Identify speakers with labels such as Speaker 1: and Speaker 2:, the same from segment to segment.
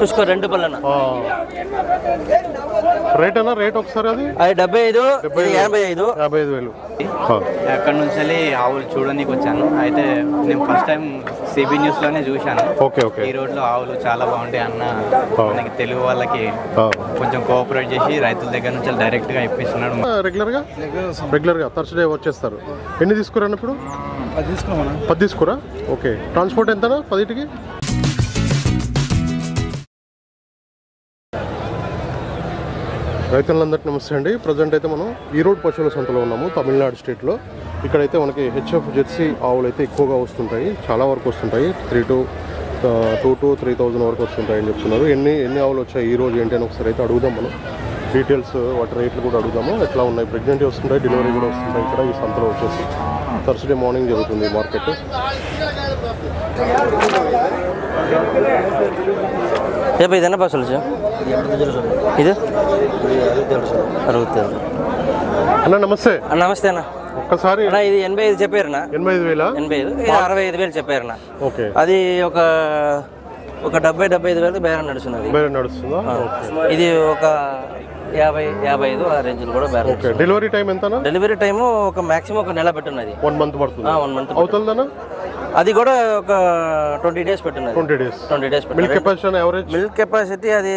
Speaker 1: చూసుకో రెండు పళ్ళన.
Speaker 2: రేట్ అన్నా రేట్ ఒకసారి అది?
Speaker 1: అది డెబ్బై ఐదు ఎనభై ఐదు.
Speaker 2: యాభై ఐదు. వేలు.
Speaker 3: అక్కడ నుంచి వెళ్ళి ఆవులు చూడడానికి వచ్చాను. అయితే నేను ఫస్ట్ టైం సిబి న్యూస్లోనే చూశాను.
Speaker 2: Okay okay.
Speaker 3: ఈ రోడ్లో ఆవులు చాలా బాగుంటాయి అన్న మనకి తెలుగు వాళ్ళకి. కొంచెం కోఆపరేట్ చేసి రైతుల దగ్గర నుంచి డైరెక్ట్గా ఇప్పిస్తున్నాడు.
Speaker 2: ఆ, రెగ్యులర్గా రెగ్యులర్గా థర్స్డే వచ్చేస్తారు. ఎన్ని తీసుకురాను ఇప్పుడు? పది తీసుకురా? ఓకే. ట్రాన్స్పోర్ట్ ఎంతనా? పదిటికి? రైతులందరికీ నమస్తే అండి. ప్రజెంట్ అయితే మనం ఈరోడ్ పశువుల సంతలో ఉన్నాము. తమిళనాడు స్టేట్లో ఇక్కడైతే మనకి హెచ్ఎఫ్ జెర్సీ ఆవులు అయితే ఎక్కువగా వస్తుంటాయి. చాలా వరకు వస్తుంటాయి. Three to two to three thousand వరకు వస్తుంటాయని చెప్తున్నారు. ఎన్ని ఎన్ని ఆవులు వచ్చాయి ఈ రోజు ఏంటి అని ఒకసారి అయితే అడుగుదాం మనం. డీటెయిల్స్ వాటి రేట్లు కూడా అడుగుదాము. ఎట్లా ఉన్నాయి? ప్రెగ్నెంట్ వస్తుంటాయి డెలివరీ కూడా వస్తుంటాయి ఇక్కడ ఈ సంతలో వచ్చేసి. థర్స్డే మార్నింగ్ జరుగుతుంది మార్కెట్.
Speaker 1: ఐదు ఎన్న బస్సులు ఇది? అరుగుతుంది
Speaker 2: అన్న నమస్తే.
Speaker 1: నమస్తే అన్న.
Speaker 2: ఒక్కసారి
Speaker 1: అన్న ఇది ఎనభై ఐదు చెప్పారనా?
Speaker 2: ఎనభై ఐదు వేల?
Speaker 1: ఎనభై ఐదు. అరవై ఐదు వేలు చెప్పారనా?
Speaker 2: ఓకే.
Speaker 1: అది ఒక ఒక డెబ్బై డెబ్బై ఐదు వేలకు బేరం నడుస్తున్నది.
Speaker 2: వేరే నడుస్తుందా?
Speaker 1: ఇది ఒక యాభై యాభై ఐదు ఆ రేంజ్లో కూడా బేరం
Speaker 2: ఓకే డెలివరీ టైం ఎంతనా?
Speaker 1: డెలివరీ టైము ఒక మాక్సిమం ఒక నెల పెట్టున్నది.
Speaker 2: వన్ మంత్ పడుతుంది.
Speaker 1: వన్ మంత్
Speaker 2: అవుతుందన్నా
Speaker 1: అది కూడా ఒక twenty days పెట్టున్నది
Speaker 2: twenty
Speaker 1: days. Twenty
Speaker 2: days
Speaker 1: milk
Speaker 2: capacity average
Speaker 1: milk capacity అది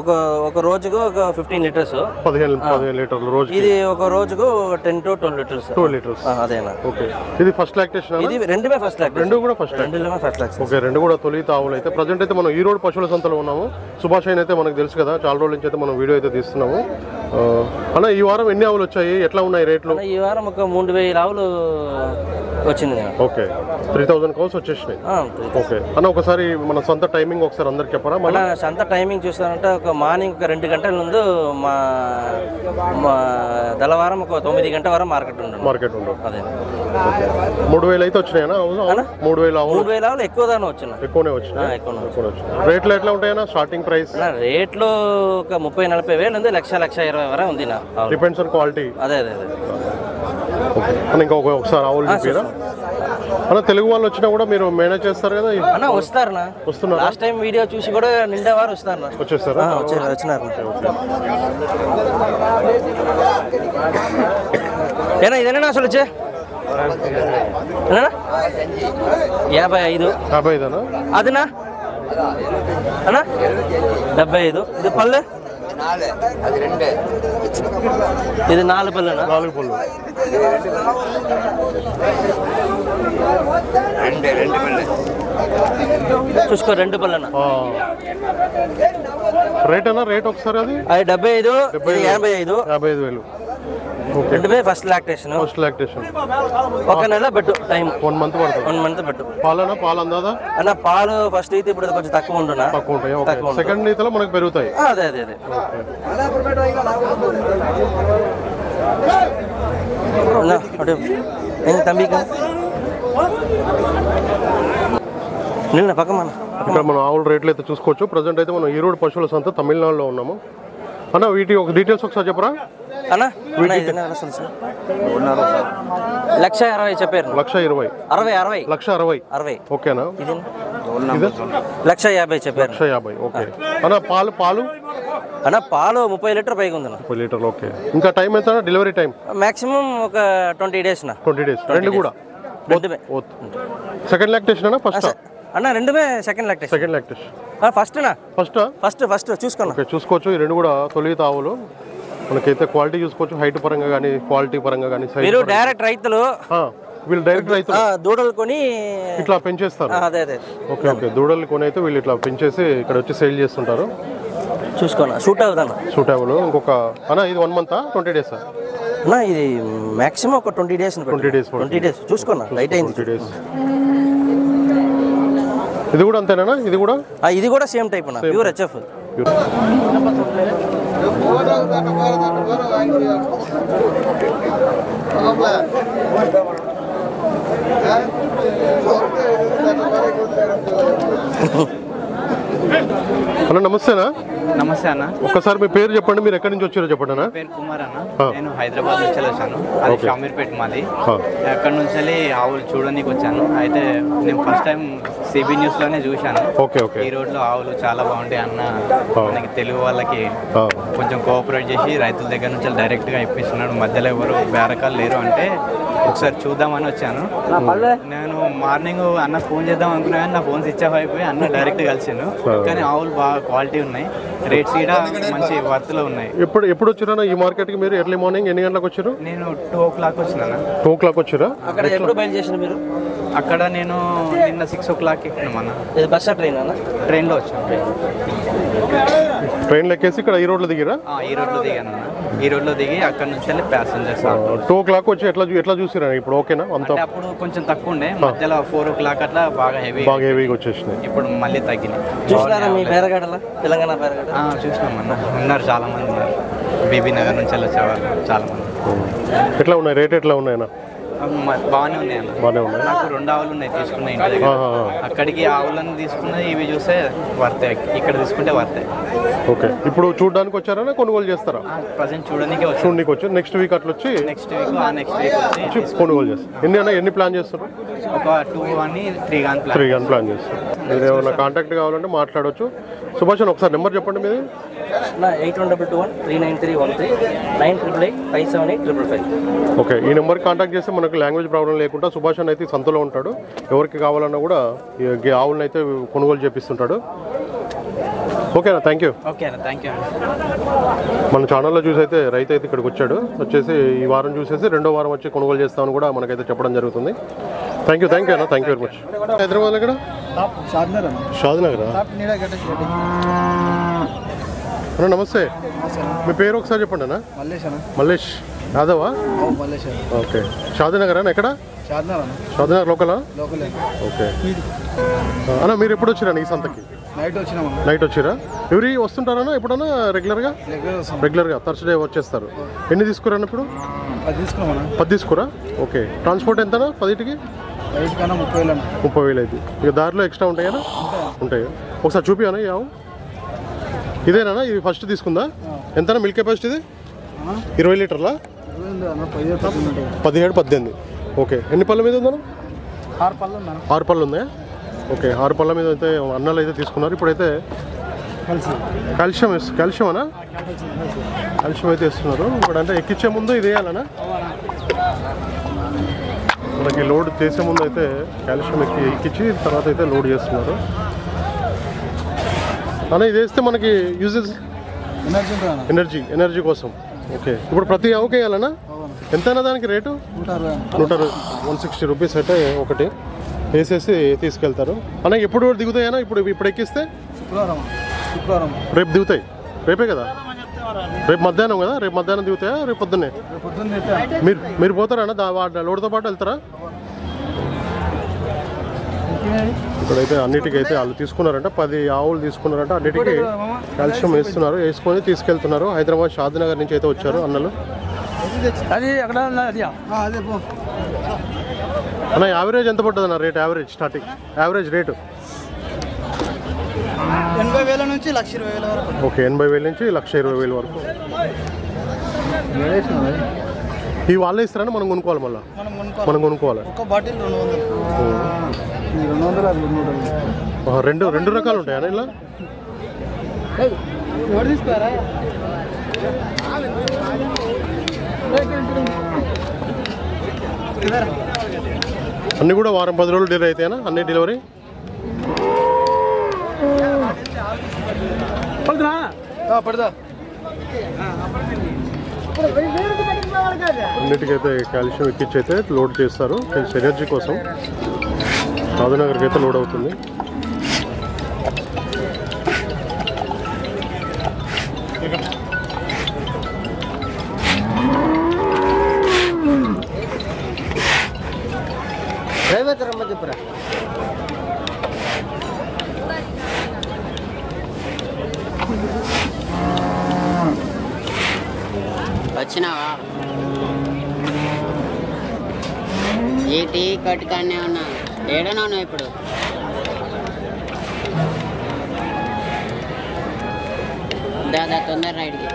Speaker 1: ఒక ఒక రోజుకు ఒక ఫిఫ్టీన్ లీటర్స్
Speaker 2: పదిహేను పదిహేను లీటర్లు రోజు
Speaker 1: ఇది ఒక రోజుకు ten to twelve litres
Speaker 2: two litres
Speaker 1: అదేనా
Speaker 2: ఓకే ఇది ఫస్ట్ లాక్టేషన్
Speaker 1: ఇది రెండుమే ఫస్ట్ లాక్
Speaker 2: రెండు కూడా ఫస్ట్
Speaker 1: రెండులోనే ఫస్ట్ లాక్
Speaker 2: ఓకే రెండు కూడా తొలి తావులు అయితే. ప్రజెంట్ అయితే మనం ఈ రోడ్ పశువుల సంతలో ఉన్నాము. సుభాష్ అయితే మనకు తెలుసు కదా. చాలా రోజుల నుంచి అయితే మనం వీడియో అయితే తీస్తున్నాము. అన్న ఈ వారం ఎన్ని ఆవులు వచ్చాయి? ఎట్లా ఉన్నాయి రేట్లు?
Speaker 1: ఈ వారం ఒక మూడు వేల ఆవులు వచ్చింది.
Speaker 2: ఓకే త్రీ థౌసండ్ కౌస్ వచ్చేసినాయి. ఓకే. అన్న ఒకసారి మన సొంత టైమింగ్ ఒకసారి అందరికి చెప్పరా? మన
Speaker 1: సంత టైమింగ్ చూస్తానంటే ఒక మార్నింగ్ ఒక రెండు గంటల ముందు మా మా దళవారం ఒక తొమ్మిది గంటల వరకు మార్కెట్ ఉండదు
Speaker 2: మార్కెట్ ఉండదు
Speaker 1: అదే.
Speaker 2: మూడు వేలు అయితే వచ్చినాయనా. మూడు వేలు
Speaker 1: మూడు వేల ఆవులు ఎక్కువ దాని వచ్చిన
Speaker 2: ఎక్కువనే వచ్చినాయి.
Speaker 1: ఎక్కువ
Speaker 2: వచ్చినాయి. రేట్లు ఎట్లా ఉంటాయన్నా స్టార్టింగ్ ప్రైస్
Speaker 1: రేట్లో ఒక ముప్పై నలభై వేలు ఉంది లక్ష లక్ష ఇరవై వరకు ఉంది నా.
Speaker 2: డిపెండ్స్ ఆన్ క్వాలిటీ
Speaker 1: అదే అదే అదే.
Speaker 2: అన్న ఇంకా ఒక- ఒకసారి ఆవులు చూపిరా అన్న తెలుగు వాళ్ళు వచ్చినా కూడా మీరు మేనేజ్ చేస్తారు కదా?
Speaker 1: అన్న వస్తారనా
Speaker 2: వస్తున్నారు?
Speaker 1: లాస్ట్ టైం వీడియో చూసి కూడా నిండా వారు వస్తారు
Speaker 2: వచ్చేస్తారా
Speaker 1: వచ్చారు వచ్చినారు. ఏనా ఇదేనా అసలు వచ్చే? యాభై ఐదు.
Speaker 2: యాభై ఐదనా
Speaker 1: అదినా? అన్నా? డెబ్బై ఐదు. ఇది పల్లె? ఇది నాలుగు పల్లెనా
Speaker 2: నాలుగు పళ్ళు.
Speaker 1: చూసుకో రెండు పల్లెనా
Speaker 2: ఆ. రేట్ అన్నా రేట్ ఒకసారి అది?
Speaker 1: అది డెబ్బై ఐదు ఎనభై ఐదు.
Speaker 2: యాభై ఐదు వేలు.
Speaker 1: రెండుమే ఫస్ట్ లాక్టేషన్
Speaker 2: ఫస్ట్ లాక్టేషన్
Speaker 1: ఒక నెల పెట్టు టైం
Speaker 2: వన్ మంత్ పడుతుంది.
Speaker 1: వన్ మంత్ పెట్టు
Speaker 2: పాలనా పాలు అందాదా?
Speaker 1: అన్న పాలు ఫస్ట్ అయితే ఇప్పుడు కొంచెం తక్కువ ఉంటున్నా.
Speaker 2: తక్కువ ఉంటాయి? సెకండ్ ఈతలో మనకు పెరుగుతాయి.
Speaker 1: అదే అదే అదే. తంబిక నిన్న పక్క మన
Speaker 2: ఇక్కడ? మనం ఆవుల రేట్లు అయితే చూసుకోవచ్చు. ప్రజెంట్ అయితే మనం ఈరోడ్ పశువుల సంత తమిళనాడులో ఉన్నాము. అన్న వీటి ఒక డీటెయిల్స్ ఒకసారి చెప్పరా?
Speaker 1: అన్న? లక్ష అరవై చెప్పారు.
Speaker 2: లక్ష ఇరవై.
Speaker 1: అరవై అరవై.
Speaker 2: లక్ష అరవై.
Speaker 1: అరవై.
Speaker 2: ఓకేనా
Speaker 1: లక్ష యాభై చెప్పారు.
Speaker 2: లక్ష యాభై ఓకే. అన్న పాలు పాలు?
Speaker 1: అన్న పాలు ముప్పై లీటర్ పైకి ఉంది
Speaker 2: ముప్పై లీటర్లు ఓకే. ఇంకా టైం ఎంత డెలివరీ టైం?
Speaker 1: మాక్సిమం ఒక ట్వంటీ డేస్ నా
Speaker 2: ట్వంటీ డేస్. రెండు కూడా?
Speaker 1: రెండుమే
Speaker 2: సెకండ్ లాక్టేషన్ అన్న ఫస్ట్
Speaker 1: అన్న రెండుమే second lactation
Speaker 2: second lactation
Speaker 1: first నా
Speaker 2: ఫస్ట్
Speaker 1: ఫస్ట్ ఫస్ట్ చూసుకున్నా.
Speaker 2: ఓకే చూసుకోవచ్చు. ఈ రెండు కూడా తొలి తావులు. మనకైతే క్వాలిటీ చూసుకోవచ్చు. హైట్ పరంగా కానీ క్వాలిటీ పరంగా కానీ సైజ్
Speaker 1: మీరు డైరెక్ట్ రైతులు.
Speaker 2: వీళ్ళు డైరెక్ట్ రైతు
Speaker 1: ఆ, దూడలు కొని
Speaker 2: ఇట్లా పెంచేస్తారు.
Speaker 1: అదే అదే.
Speaker 2: ఓకే ఓకే దూడల్ని కొని అయితే వీళ్ళు ఇట్లా పెంచేసి ఇక్కడ వచ్చి సేల్ చేస్తుంటారు.
Speaker 1: చూసుకోనా? షూట్ అవుతాను
Speaker 2: సూటాబుల్ ఇంకొక అన్న ఇది వన్ మంత్ ట్వంటీ డేస్
Speaker 1: అన్న ఇది మాక్సిమం ఒక twenty days
Speaker 2: twenty days
Speaker 1: twenty days చూసుకోనా? Light అయింది.
Speaker 2: ట్వంటీ డేస్ ఇది కూడా అంతేనా? ఇది కూడా?
Speaker 1: ఇది కూడా సేమ్ టైప్ అన్న. ప్యూర్ హెచ్ఎఫ్
Speaker 2: అన్న నమస్తేనా?
Speaker 3: నమస్తే అన్న.
Speaker 2: ఒక్కసారి మీ పేరు చెప్పండి మీరు ఎక్కడి నుంచి వచ్చారో చెప్పండి అన్న.
Speaker 3: పేరు కుమార్ అన్న. నేను హైదరాబాద్ నుంచి వచ్చాను. అది. షామీర్పేట మాది. అక్కడ నుంచి ఆవులు చూడడానికి వచ్చాను. అయితే నేను ఫస్ట్ టైం సిబి న్యూస్లోనే చూశాను.
Speaker 2: Okay okay.
Speaker 3: ఈ రోడ్లో ఆవులు చాలా బాగుంటాయి అన్న. మనకి తెలుగు వాళ్ళకి. కొంచెం కోఆపరేట్ చేసి రైతుల దగ్గర నుంచి డైరెక్ట్గా ఇప్పిస్తున్నాడు. మధ్యలో ఎవరు బేరకాలు లేరు అంటే ఒకసారి చూద్దామని వచ్చాను. నేను మార్నింగ్ అన్న ఫోన్ చేద్దాం అనుకున్నా కానీ నా ఫోన్ స్విచ్ ఆఫ్ అయిపోయి అన్న డైరెక్ట్ కలిసాను. కానీ ఆవులు బాగా క్వాలిటీ ఉన్నాయి. రేట్స్ కూడా మంచి వర్త్లో ఉన్నాయి.
Speaker 2: ఎప్పుడు ఎప్పుడు వచ్చారన్నా ఈ మార్కెట్కి మీరు? ఎర్లీ మార్నింగ్ ఎన్ని గంటలకు వచ్చారు
Speaker 3: నేను టూ ఓ క్లాక్ వచ్చినాను
Speaker 2: టూ ఓ క్లాక్ వచ్చారా?
Speaker 1: అక్కడ ఎప్పుడు బయలు చేసిన మీరు?
Speaker 3: అక్కడ నేను నిన్న సిక్స్ ఓ క్లాక్ ఎక్కినాం అన్న.
Speaker 1: ఇది బస్ ట్రైన్ అన్న?
Speaker 3: ట్రైన్లో వచ్చాను
Speaker 2: ట్రైన్లో ఎక్కేసి ఇక్కడ ఈ రోడ్లో దిగిరా?
Speaker 3: ఆ, ఈ రోడ్లో దిగాను ఈ రోడ్లో దిగి అక్కడ నుంచి వెళ్ళి ప్యాసింజర్స్
Speaker 2: టూ ఓ క్లాక్ వచ్చి ఎట్లా చూ- ఎట్లా చూసిరా ఇప్పుడు? ఓకేనా? అంత
Speaker 3: అప్పుడు కొంచెం తక్కువ ఉండే. మధ్యలో ఫోర్ ఓ క్లాక్ అట్లా బాగా హెవీ
Speaker 2: బాగా హెవీగా వచ్చేసినాయి.
Speaker 3: ఇప్పుడు మళ్ళీ తగ్గినాయి.
Speaker 1: చూసినారా మీ బేరగడల తెలంగాణ బేరగడ
Speaker 3: అన్న. ఉన్నారు చాలా మంది ఉన్నారు. బీబీ నగర్ నుంచి వెళ్ళి వచ్చేవాళ్ళు చాలా మంది
Speaker 2: ఎట్లా ఉన్నాయి? రేట్ ఎట్లా ఉన్నాయన్నా?
Speaker 3: బాగానే ఉన్నాయి అన్న.
Speaker 2: బాగానే ఉన్నాయి.
Speaker 3: నాకు రెండు ఆవులు ఉన్నాయి తీసుకున్న ఇంటి దగ్గర. అక్కడికి ఆవులను తీసుకున్నది ఇవి చూస్తే వర్తే. ఇక్కడ తీసుకుంటే వర్తే.
Speaker 2: ఓకే. ఇప్పుడు చూడడానికి వచ్చారా కొనుగోలు చేస్తారా?
Speaker 3: ప్రజెంట్ చూడడానికి వచ్చి.
Speaker 2: చూడడానికి వచ్చి. నెక్స్ట్ వీక్ అట్లా వచ్చి
Speaker 3: నెక్స్ట్ వీక్ ఆ నెక్స్ట్ వీక్ వచ్చి
Speaker 2: కొనుగోలు చేస్తారు. ఎన్ని అన్న ఎన్ని ప్లాన్ చేస్తారు?
Speaker 3: ఒక టూ అని త్రీ కానీ
Speaker 2: త్రీ గన్ ప్లాన్ చేస్తారు. మీరు ఏమైనా కాంటాక్ట్ కావాలంటే మాట్లాడవచ్చు సుభాష్ ఒకసారి నెంబర్ చెప్పండి మీది.
Speaker 1: నా eight one double two one three nine three one three nine triple eight five seven eight triple five.
Speaker 2: Okay ఈ నెంబర్కి కాంటాక్ట్ చేస్తే మనకు లాంగ్వేజ్ ప్రాబ్లం లేకుండా సుభాష్ అయితే సంతలో ఉంటాడు. ఎవరికి కావాలన్నా కూడా ఆవులను అయితే కొనుగోలు చేపిస్తుంటాడు. ఓకేనా థ్యాంక్ యూ
Speaker 3: ఓకే అన్న థ్యాంక్ యూ
Speaker 2: మన ఛానల్లో చూసి అయితే రైతు అయితే ఇక్కడికి వచ్చాడు. వచ్చేసి ఈ వారం చూసేసి రెండో వారం వచ్చి కొనుగోలు చేస్తామని కూడా మనకైతే చెప్పడం జరుగుతుంది. థ్యాంక్ యూ థ్యాంక్ యూ అన్న. Thank you very much Hyderabad ఎక్కడ?
Speaker 4: సాధనరా
Speaker 2: షాద్ నగర్
Speaker 4: నీడ గట్టేసి
Speaker 2: అన్న నమస్తే. మీ పేరు ఒకసారి చెప్పండి అన్న.
Speaker 4: మల్లేష్ అన్న.
Speaker 2: మల్లేష్. యాదవా? ఓకే. షాదీ నగర్ అన్న ఎక్కడ?
Speaker 4: షాద్నగర్ అన్న.
Speaker 2: షాదీ నగర్ లోకలా?
Speaker 4: లోకల్.
Speaker 2: ఓకే. అన్న మీరు ఎప్పుడు వచ్చిరా ఈ సంతకి?
Speaker 4: నైట్
Speaker 2: వచ్చిరా? ఎవరి వస్తుంటారన్నా ఎప్పుడన్నా రెగ్యులర్గా? రెగ్యులర్గా థర్స్డే వచ్చేస్తారు. ఎన్ని తీసుకురాను ఇప్పుడు? పది తీసుకురా? ఓకే. ట్రాన్స్పోర్ట్ ఎంతనా? పదిటికి?
Speaker 4: ముప్పై వేలు
Speaker 2: అయితే. ఇక దారిలో ఎక్స్ట్రా ఉంటాయనా ఉంటాయి? ఒకసారి చూపియానా యావు ఇదేనా ఇది ఫస్ట్ తీసుకుందా? ఎంతనా మిల్క్ కెపాసిటీ ఇది? ఇరవై లీటర్లా?
Speaker 4: ఉంది పదిహేడు
Speaker 2: పద్దెనిమిది. ఓకే. ఎన్ని పళ్ళ మీద ఉందన్నా?
Speaker 4: ఆరు పళ్ళు
Speaker 2: ఉన్నాయా? ఓకే. ఆరు పళ్ళ మీద అయితే అన్నాలు అయితే తీసుకున్నారు. ఇప్పుడైతే కాల్షియం. కాల్షియం అనా కాల్షియం అయితే ఇస్తున్నారు ఇప్పుడు అంటే ఎక్కించే ముందు ఇది వేయాలనా? మనకి లోడ్ చేసే ముందు అయితే కాల్షియం ఎక్కి ఎక్కించి తర్వాత అయితే లోడ్ చేస్తున్నారు. అన్న ఇది వేస్తే మనకి యూజెస్
Speaker 4: ఎనర్జీ
Speaker 2: ఎనర్జీ ఎనర్జీ కోసం. ఓకే ఇప్పుడు ప్రతి ఆవుకి వేయాలనా? ఎంతైనా దానికి రేటు?
Speaker 4: నూట
Speaker 2: వన్ సిక్స్టీ రూపీస్ అయితే ఒకటి. వేసేసి తీసుకెళ్తారు. అన్న ఎప్పుడు దిగుతాయనా ఇప్పుడు ఇప్పుడు ఎక్కిస్తే? రేపు దిగుతాయి. రేపే కదా? రేపు మధ్యాహ్నం కదా? రేపు మధ్యాహ్నం దిగుతాయా? రేపు పొద్దున్నే? మీరు మీరు పోతారా అన్న? లోడ్తో పాటు వెళ్తారా? ఇప్పుడైతే అన్నిటికీ అయితే వాళ్ళు తీసుకున్నారంట. పది ఆవులు తీసుకున్నారంట. అన్నిటికీ కాల్షియం వేస్తున్నారు. వేసుకొని తీసుకెళ్తున్నారు. హైదరాబాద్ షాద్నగర్ నుంచి అయితే వచ్చారు అన్నలు.
Speaker 4: అది అక్కడ అది అదే పో.
Speaker 2: అన్న యావరేజ్ ఎంత పడుతుంది అన్న rate? Average starting. Average rate?
Speaker 4: ఎనభై వేల నుంచి లక్ష ఇరవై వేల వరకు.
Speaker 2: ఓకే ఎనభై వేల నుంచి లక్ష ఇరవై వేల వరకు. ఇవి వాళ్ళే ఇస్తారని మనం కొనుక్కోవాలి మళ్ళీ?
Speaker 4: మనం కొనుక్కోవాలి. ఒక బాటిల్ రెండు వందలు. ఈ రెండు రెండు
Speaker 2: రకాలు ఉంటాయా ఇలా?
Speaker 4: తీసుకోరా
Speaker 2: అన్ని కూడా వారం పది రోజులు డెలివరీ అవుతాయనా అన్ని డెలివరీ?
Speaker 4: పడదా.
Speaker 2: అన్నిటికైతే కాల్షియం ఎక్కించి అయితే లోడ్ చేస్తారు. ఎనర్జీ కోసం. రాధనగర్కి అయితే లోడ్ అవుతుంది.
Speaker 5: ఏడనా నువ్వు ఇప్పుడు దాదా తొందర రైడ్కి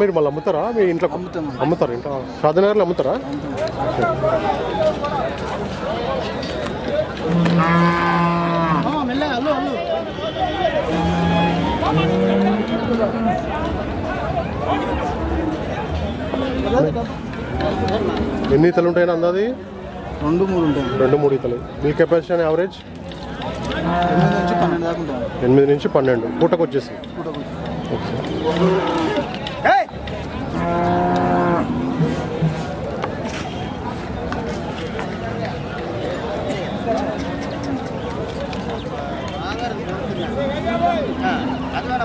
Speaker 2: మీరు మళ్ళీ అమ్ముతారా? మీ ఇంట్లో అమ్ముతారు? ఇంట్లో? షాదనగర్లో అమ్ముతారా? ఎన్ని ఈతలు ఉంటాయని అందాది
Speaker 4: రెండు మూడు ఉంటాయి.
Speaker 2: రెండు మూడు ఈతలు. మీ కెపాసిటీ అని యావరేజ్?
Speaker 4: ఎనిమిది నుంచి పన్నెండు ఉంటాయి.
Speaker 2: నుంచి పన్నెండు. పూటకు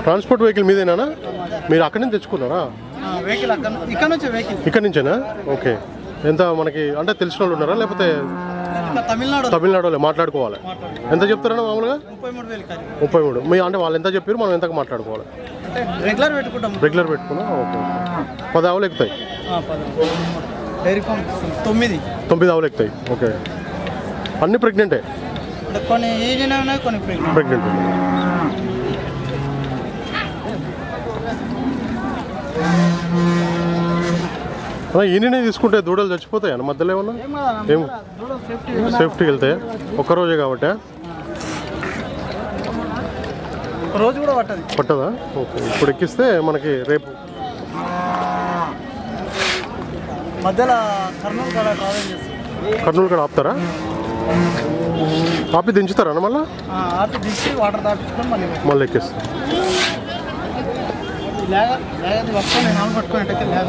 Speaker 2: ట్రాన్స్పోర్ట్ వెహికల్ మీదేనా మీరు అక్కడి నుంచి తెచ్చుకున్నారా?
Speaker 4: వెహికల్ ఇక్కడ నుంచి వెహికల్.
Speaker 2: ఇక్కడి నుంచేనా? ఓకే. ఎంత మనకి అంటే తెలిసిన వాళ్ళు ఉన్నారా? లేకపోతే
Speaker 4: తమిళనాడు
Speaker 2: తమిళనాడులో మాట్లాడుకోవాలి. ఎంత చెప్తారన్నా మామూలుగా?
Speaker 4: ముప్పై మూడు
Speaker 2: మీ అంటే వాళ్ళు ఎంత చెప్పారు మనం ఎంతకు మాట్లాడుకోవాలి?
Speaker 4: రెగ్యులర్ పెట్టుకుంటాం.
Speaker 2: రెగ్యులర్ పెట్టుకున్నా ఓకే పది ఆవులు ఎక్కుతాయి?
Speaker 4: తొమ్మిది.
Speaker 2: తొమ్మిది ఆవులు ఎక్కుతాయి ఓకే. అన్ని ప్రెగ్నెంటే?
Speaker 4: కొన్ని ప్రెగ్నెంట్.
Speaker 2: ఈయననే తీసుకుంటే దూడలు చచ్చిపోతాయి మధ్యలో ఏమన్నా? ఏం
Speaker 4: సేఫ్టీ
Speaker 2: సేఫ్టీకి వెళ్తాయి ఒక్కరోజే కాబట్టి.
Speaker 4: ఒక రోజు కూడా పట్టదు.
Speaker 2: పట్టదా? ఓకే ఇప్పుడు ఎక్కిస్తే మనకి రేపు.
Speaker 4: మధ్యలో కర్నూలు కాడ ట్రావెల్ చేస్తాం.
Speaker 2: కర్నూలు కూడా ఆపుతారా? ఆపి దించుతారా అన్న మళ్ళీ?
Speaker 4: ఆ, ఆపి దించి వాటర్ దాపించుకొని మళ్ళీ పోతాం.
Speaker 2: మళ్ళీ ఎక్కిస్తాం.
Speaker 4: ఈ లేగ వస్తాను నేను ఆమె పట్టుకున్నట్టయితే లేగ.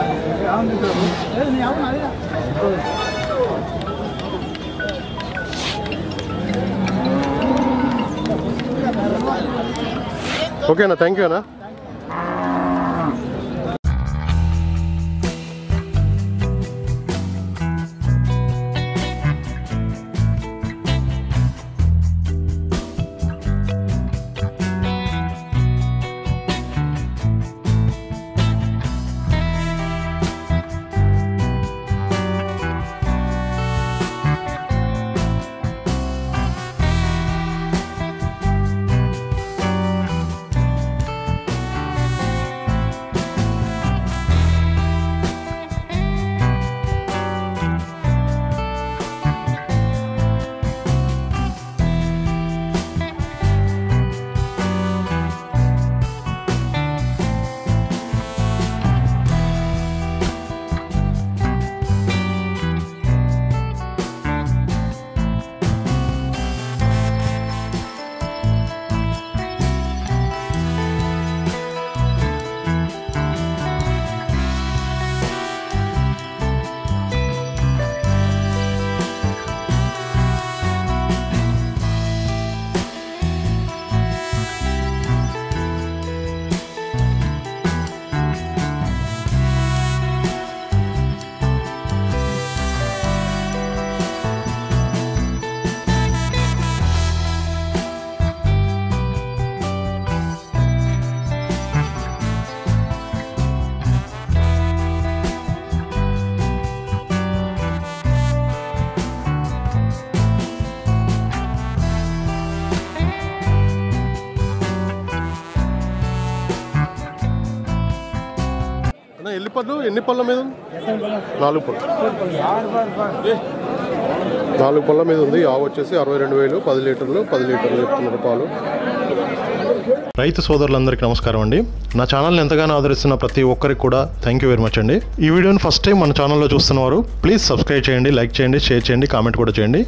Speaker 4: లేదు, నీ
Speaker 2: ఓకేనా థ్యాంక్ యూ అన్నా. అన్న పళ్ళు? ఎన్ని పళ్ళ మీద ఉంది? నాలుగు పళ్ళు. నాలుగు పళ్ళ మీద ఉంది. ఆవు వచ్చేసి అరవై రెండు వేలు పది లీటర్లు పది లీటర్లు చెప్తున్నారు పాలు. రైతు సోదరులందరికీ నమస్కారం అండి. నా ఛానల్ని ఎంతగానో ఆదరిస్తున్న ప్రతి ఒక్కరికి కూడా థ్యాంక్ యూ వెరీ మచ్ అండి. ఈ వీడియోని ఫస్ట్ టైం మన ఛానల్లో చూస్తున్నవారు ప్లీజ్ సబ్స్క్రైబ్ చేయండి లైక్ చేయండి షేర్ చేయండి కామెంట్ కూడా చేయండి.